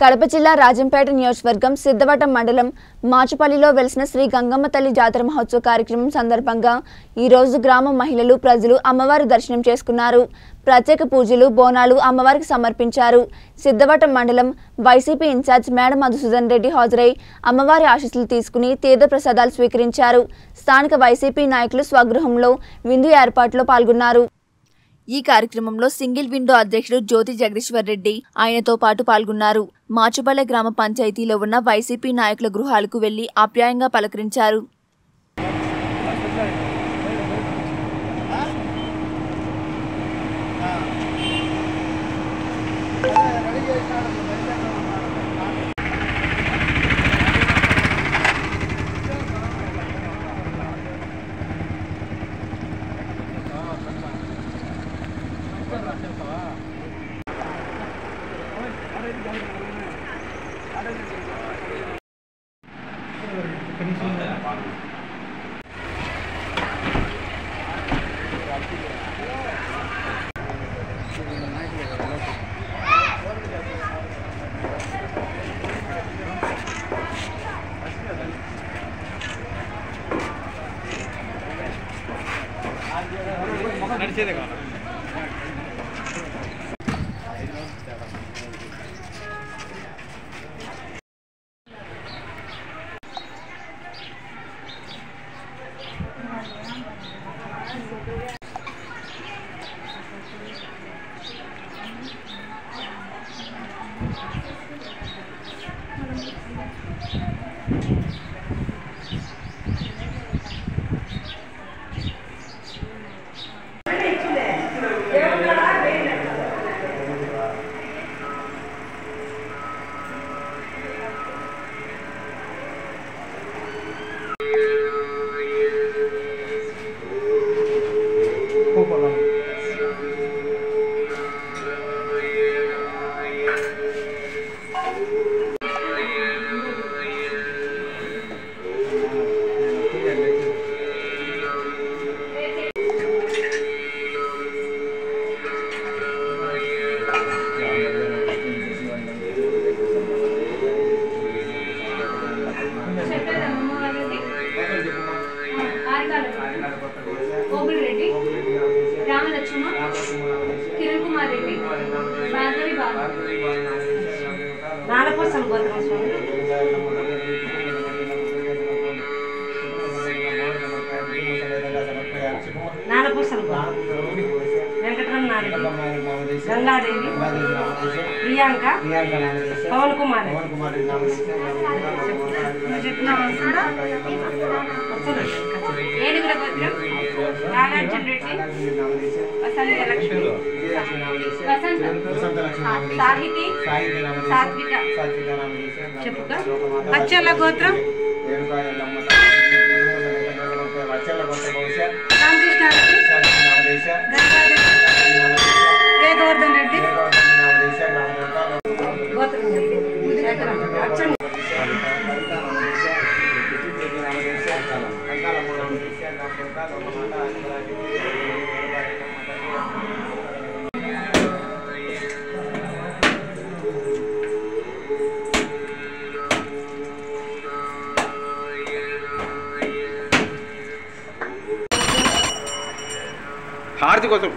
కడప జిల్లా రాజంపేట నియోజకవర్గం సిద్ధవటం మండలం మాచుపల్లిలో వెలిసిన శ్రీ గంగమ్మ తల్లి జాతర మహోత్సవ కార్యక్రమం సందర్భంగా ఈరోజు గ్రామ మహిళలు ప్రజలు అమ్మవారి దర్శనం చేసుకున్నారు. ప్రత్యేక పూజలు బోనాలు అమ్మవారికి సమర్పించారు. సిద్ధవటం మండలం వైసీపీ ఇన్ఛార్జ్ మేడ మధుసూదన్ రెడ్డి హాజరై అమ్మవారి ఆశీస్సులు తీసుకుని తీర్థ ప్రసాదాలు స్వీకరించారు. స్థానిక వైసీపీ నాయకులు స్వగృహంలో విందు ఏర్పాట్లో పాల్గొన్నారు. ఈ కార్యక్రమంలో సింగిల్ విండో అధ్యక్షుడు జ్యోతి జగదీశ్వర్ రెడ్డి ఆయనతో పాటు పాల్గొన్నారు. మాచుపల్లె గ్రామ పంచాయతీలో ఉన్న వైసీపీ నాయకుల గృహాలకు వెళ్ళి ఆప్యాయంగా పలకరించారు. నడిచేదే కావాలి కిరణ్ కుమార్ రెడ్డి. భార్గవి బాబు. నాలపోసం గోత్రం స్వామి. గోత్రం వెంకటరమణారెడ్డి గంగాదేవి. ప్రియాంక. పవన్ కుమార్ ఏనుగుల గోత్రం? నాగార్జున రెడ్డి. వసంత లక్ష్మి. వసంత. సాహితి. సాత్విక. చెప్పుగా అచ్చల గోత్రం. రామకృష్ణారెడ్డి గంగాదేవి వేగవర్ధన్ రెడ్డి. గోత్రం అచ్చండి హారతి కోసం